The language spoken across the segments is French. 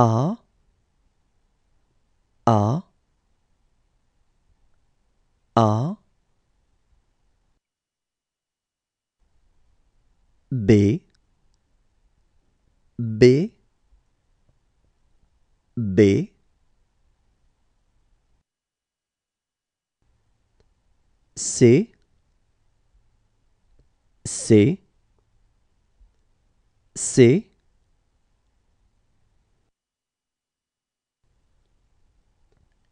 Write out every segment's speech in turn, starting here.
A A A. B B B. C C C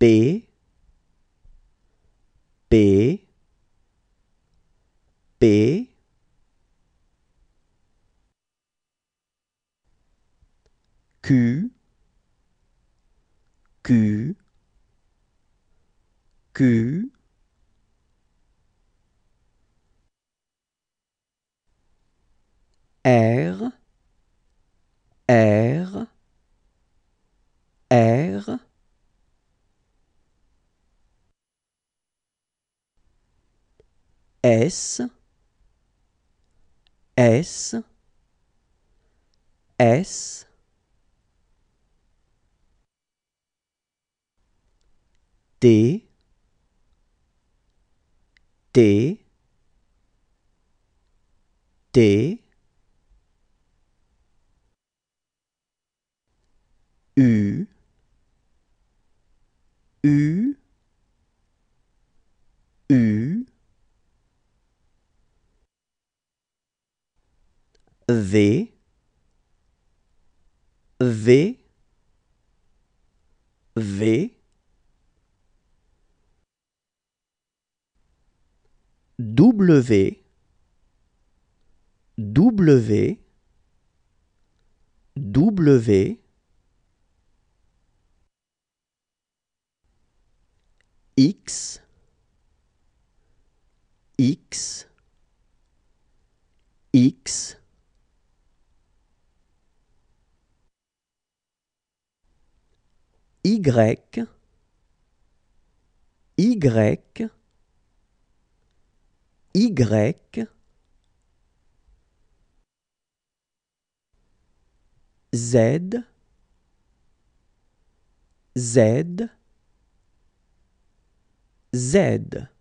B B B Q Q Q. R R R S S S. T T T U U U V V V. W W W. X X X Y Y Y Z Z Z